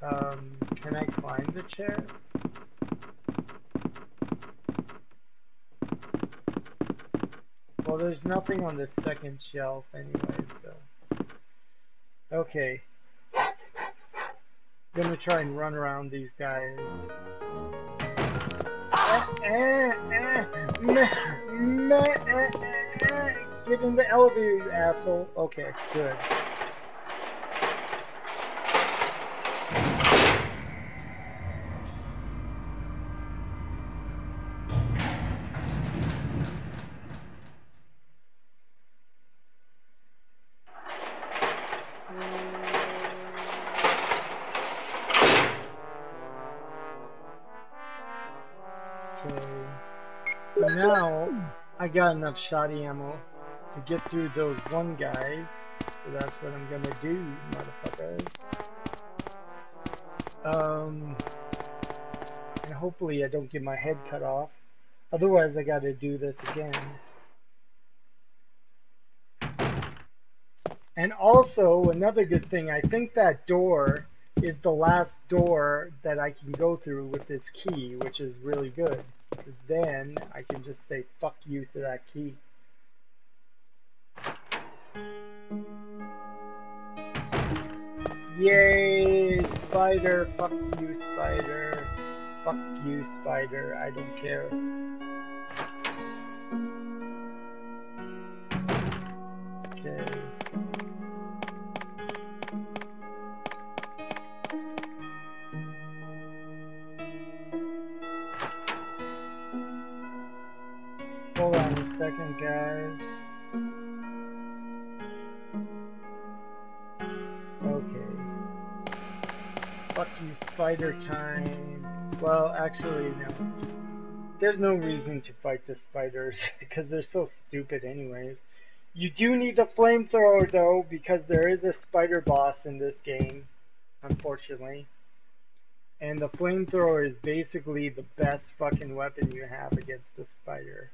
Um, can I climb the chair? Well, there's nothing on the second shelf anyway, so. Okay. Gonna try and run around these guys. Eh, eh, eh, meh, meh, eh, eh, eh. Get in the elevator, you asshole. Okay, good. Okay. So now I got enough shoddy ammo to get through those one guys. So that's what I'm gonna do, motherfuckers. Um, and hopefully I don't get my head cut off. Otherwise I gotta do this again. And also, another good thing, I think that door is the last door that I can go through with this key, which is really good. Because then I can just say fuck you to that key. Yay, spider, fuck you, spider. Fuck you, spider, I don't care. Okay. Hold on a second, guys. Fuck you, spider time. Well, actually, no. There's no reason to fight the spiders (laughs) because they're so stupid, anyways. You do need the flamethrower, though, because there is a spider boss in this game, unfortunately. And the flamethrower is basically the best fucking weapon you have against the spider.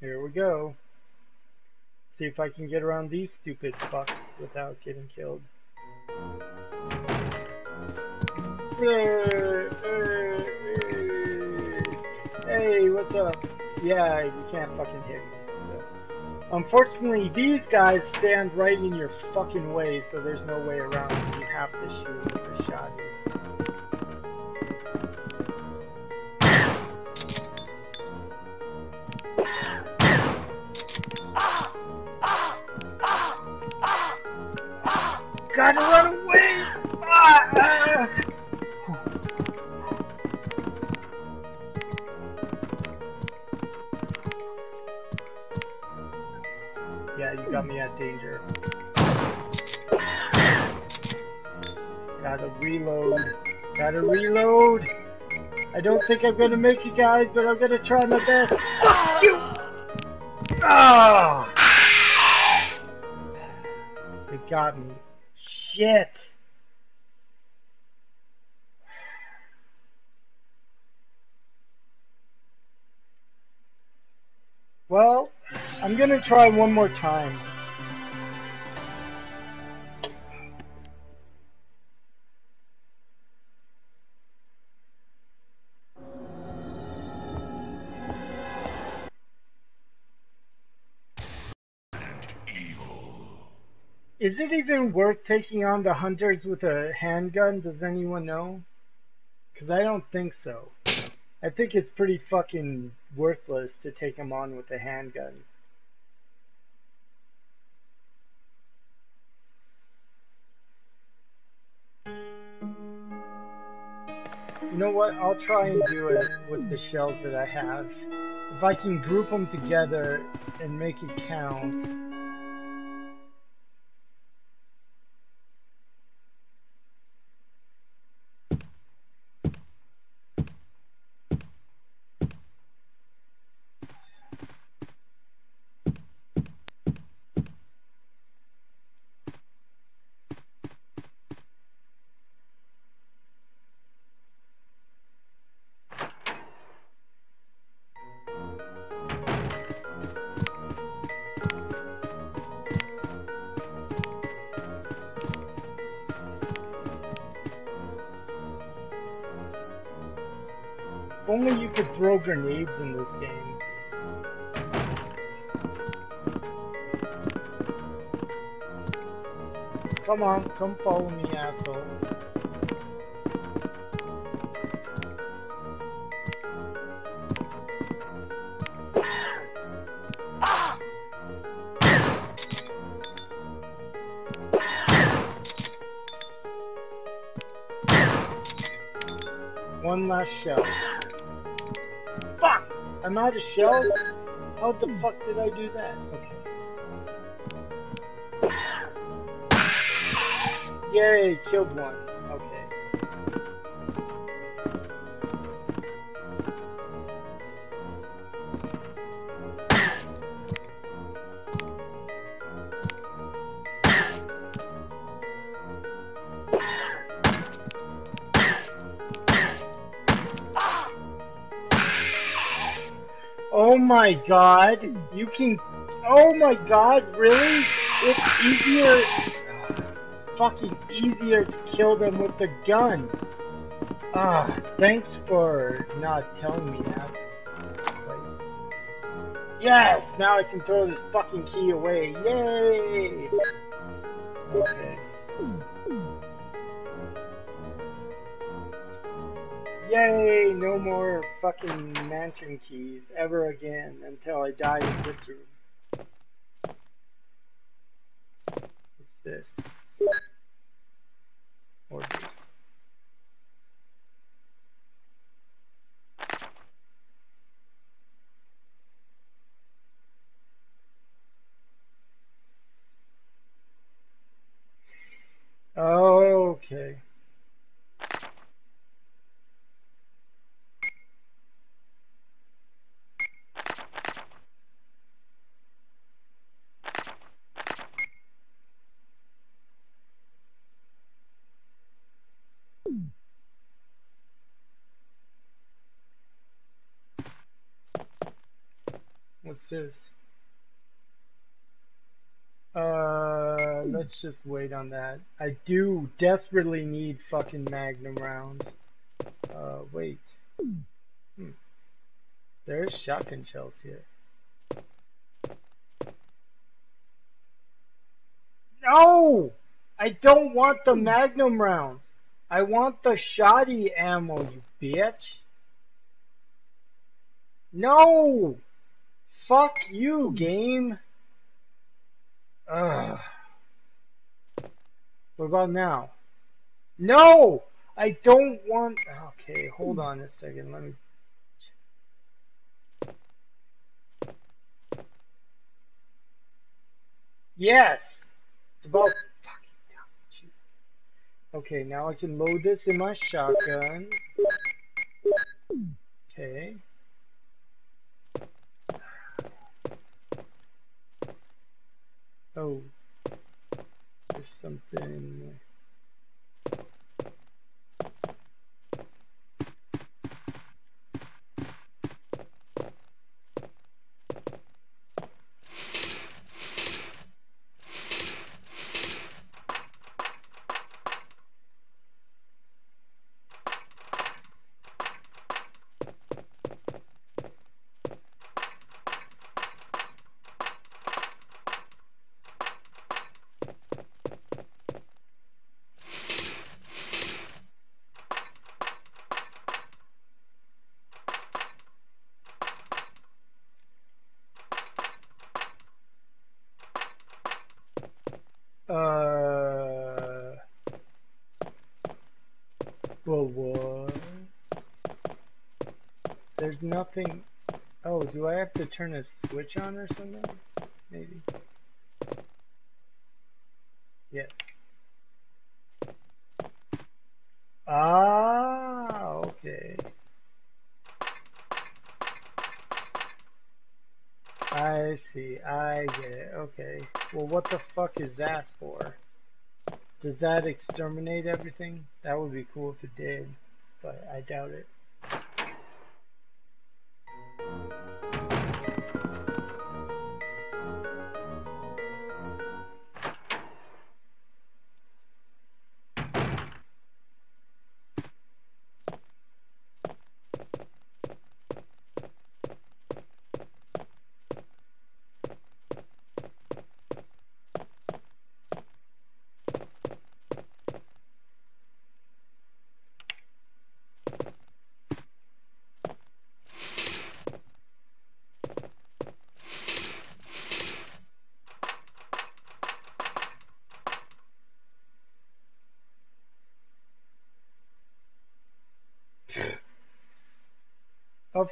Here we go. See if I can get around these stupid fucks without getting killed. Hey, what's up? Yeah, you can't fucking hit me. So, unfortunately, these guys stand right in your fucking way, so there's no way around. You have to shoot with a shotgun. Gotta run away! Ah, ah. Yeah, you got me at danger. Gotta reload. Gotta reload. I don't think I'm gonna make it, guys, but I'm gonna try my best. Fuck you! Ah! They got me. Shit! Well, I'm gonna try one more time. Is it even worth taking on the hunters with a handgun? Does anyone know? Because I don't think so. I think it's pretty fucking worthless to take them on with a handgun. You know what? I'll try and do it with the shells that I have. If I can group them together and make it count. Come follow me, asshole. One last shell. Fuck! I'm out of shells? How the fuck did I do that? Okay. Yay, killed one. Okay. Oh my god, you can. Oh my god, really? It's easier. Fucking easier to kill them with the gun. Ah, thanks for not telling me that. Yes, now I can throw this fucking key away. Yay! Okay. Yay! No more fucking mansion keys ever again until I die in this room. What's this? Okay. What's this? Uh, let's just wait on that. I do desperately need fucking magnum rounds. Uh, wait. Hmm. There's shotgun shells here. No! I don't want the magnum rounds. I want the shoddy ammo, you bitch. No! Fuck you, game. Ugh. What about now? No! I don't want... Okay, hold on a second. Let me... Yes! It's about... Okay, now I can load this in my shotgun. Okay. Oh, something. Uh. Well, what? There's nothing. Oh, do I have to turn a switch on or something? Maybe. Yes. Ah, okay. I see. I get it. Okay. Well, what the fuck is that? Does that exterminate everything? That would be cool if it did, but I doubt it.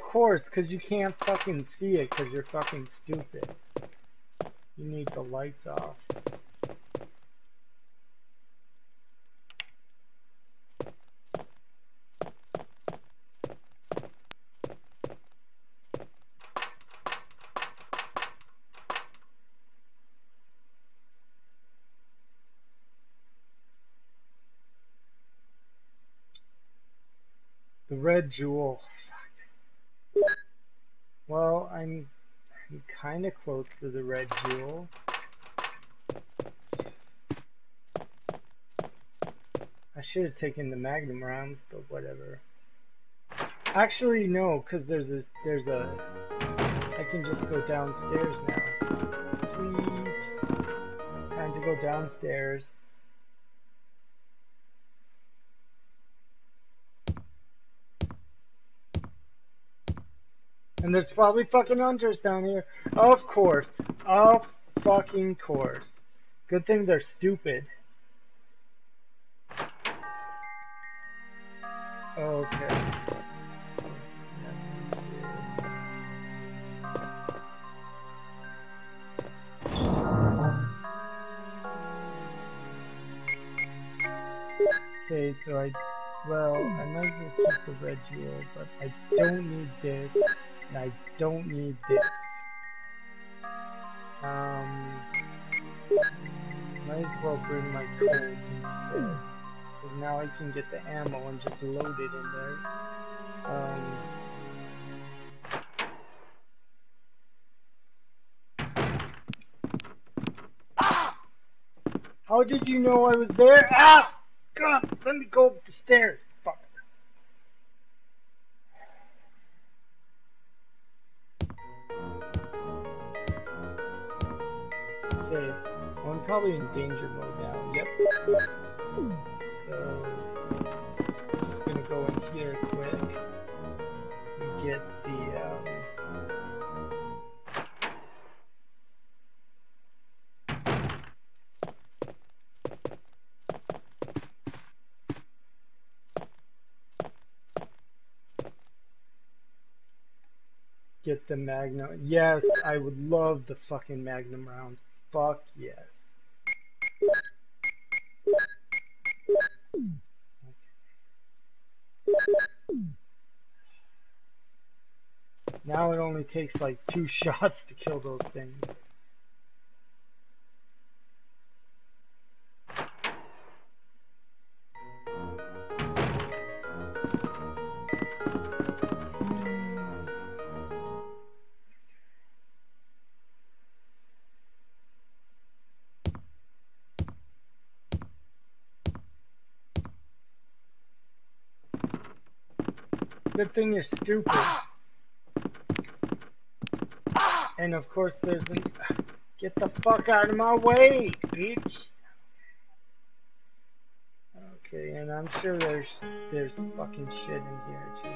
Course, because you can't fucking see it because you're fucking stupid. You need the lights off. The red jewel. I'm, I'm kind of close to the red jewel. I should have taken the magnum rounds, but whatever. Actually, no, because there's a, there's a, I can just go downstairs now. Sweet. Time to go downstairs. And there's probably fucking hunters down here. Of course. Of fucking course. Good thing they're stupid. Okay. Okay, so I, well, I might as well keep the red jewel, but I don't need this, and I don't need this. Um, might as well bring my Colt instead. Because now I can get the ammo and just load it in there. Um, How did you know I was there? Ah! God, let me go up the stairs. Probably in danger mode now. Yep. So, I'm just gonna go in here quick and get the, um, Get the Magnum. Yes, I would love the fucking Magnum rounds. Fuck yes. Now it only takes like two (laughs) shots to kill those things. Good thing you're stupid. And of course there's an... Get the fuck out of my way, bitch! Okay, and I'm sure there's there's fucking shit in here too.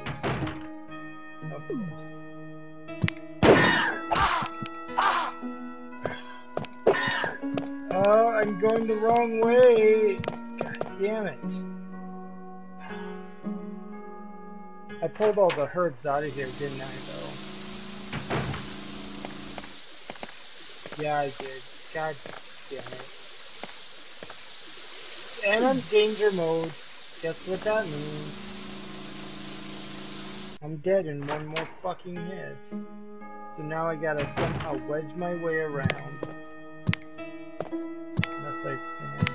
Of course. (sighs) Oh, I'm going the wrong way! God damn it. I pulled all the herbs out of here, didn't I, though? Yeah, I did. God damn it. And I'm danger mode. Guess what that means? I'm dead in one more fucking hit. So now I gotta somehow wedge my way around. Unless I stand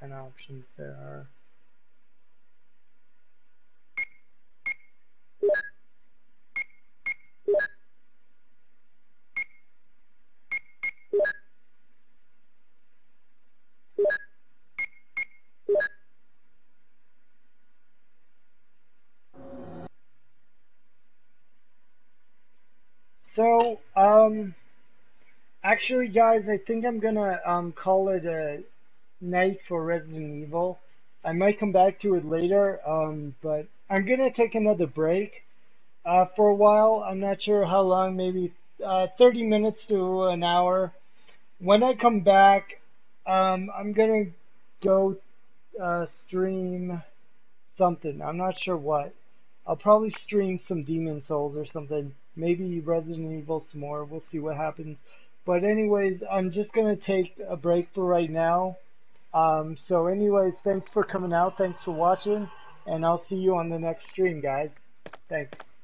kind of options there are. So, um, actually, guys, I think I'm gonna um, call it a night for Resident Evil. I might come back to it later, um, but I'm gonna take another break uh, for a while. I'm not sure how long, maybe uh, 30 minutes to an hour. When I come back, um, I'm gonna go uh, stream something. I'm not sure what. I'll probably stream some Demon's Souls or something. Maybe Resident Evil some more. We'll see what happens. But anyways, I'm just gonna take a break for right now. Um, so anyways, thanks for coming out. Thanks for watching. And I'll see you on the next stream, guys. Thanks.